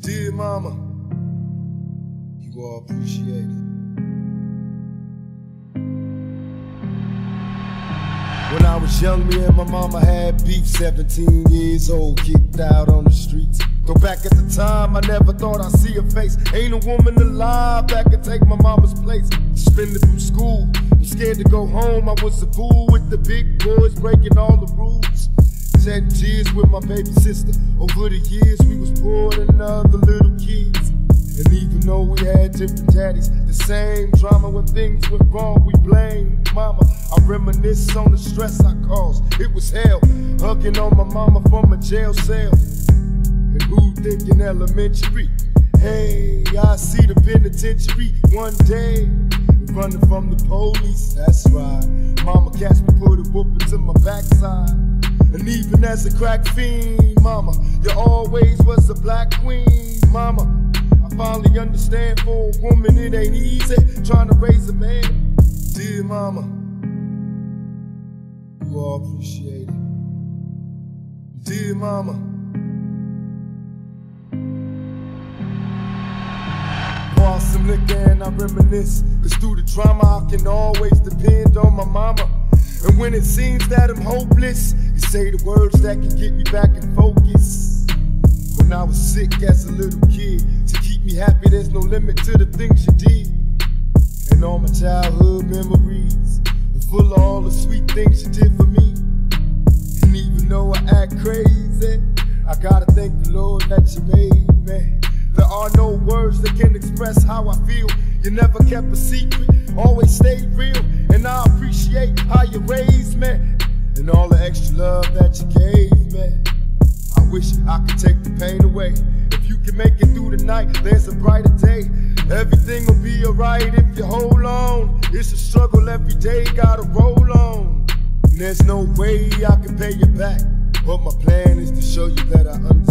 Dear mama, you are appreciated. When I was young, me and my mama had beef, 17 years old, kicked out on the streets. Though back at the time, I never thought I'd see her face. Ain't a woman alive that could take my mama's place. Suspended from school, I'm scared to go home. I was a fool with the big boys, breaking all the rules. Shed tears with my baby sister. Over the years, we was poor than other little kids. And even though we had different daddies, the same drama when things went wrong, we blamed mama. I reminisce on the stress I caused. It was hell, hugging on my mama from a jail cell. And who thinking elementary? Hey, I see the penitentiary one day. Running from the police, that's right. And even as a crack fiend, mama, you always was a black queen, mama. I finally understand for a woman it ain't easy trying to raise a man. Dear mama, you are appreciated. Dear mama. Pour some liquor and I reminisce. Cause through the drama, I can always depend on my mama. And when it seems that I'm hopeless, you say the words that can get me back in focus. When I was sick as a little kid, to keep me happy, there's no limit to the things you did. And all my childhood memories are full of all the sweet things you did for me. And even though I act crazy, I gotta thank the Lord that you made me. There are no words that can express how I feel. You never kept a secret, always stayed real. And I appreciate how you raised me and all the extra love that you gave me. I wish I could take the pain away. If you can make it through the night, there's a brighter day. Everything will be alright if you hold on. It's a struggle every day, gotta roll on. And there's no way I can pay you back. But my plan is to show you that I understand.